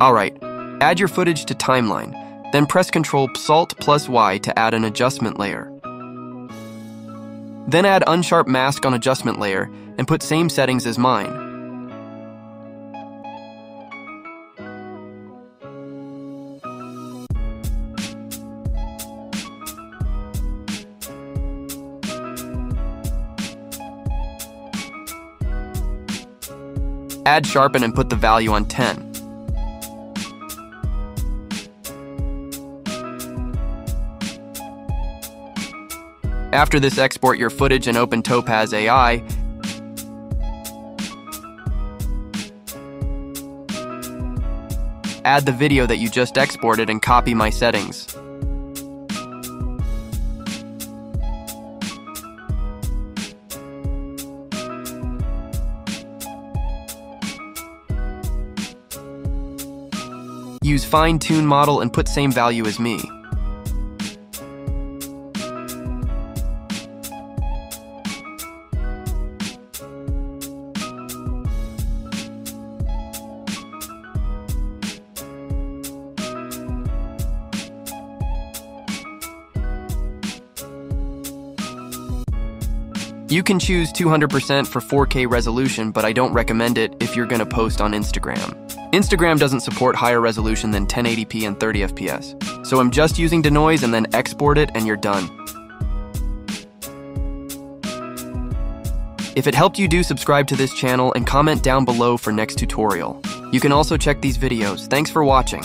Alright, add your footage to timeline, then press Ctrl Alt plus Y to add an adjustment layer. Then add unsharp mask on adjustment layer and put same settings as mine. Add sharpen and put the value on 10. After this, export your footage and open Topaz AI. Add the video that you just exported and copy my settings. Use fine-tune model and put same value as me. You can choose 200% for 4K resolution, but I don't recommend it if you're gonna post on Instagram. Instagram doesn't support higher resolution than 1080p and 30 FPS, so I'm just using denoise and then export it and you're done. If it helped you do subscribe to this channel and comment down below for next tutorial. You can also check these videos. Thanks for watching.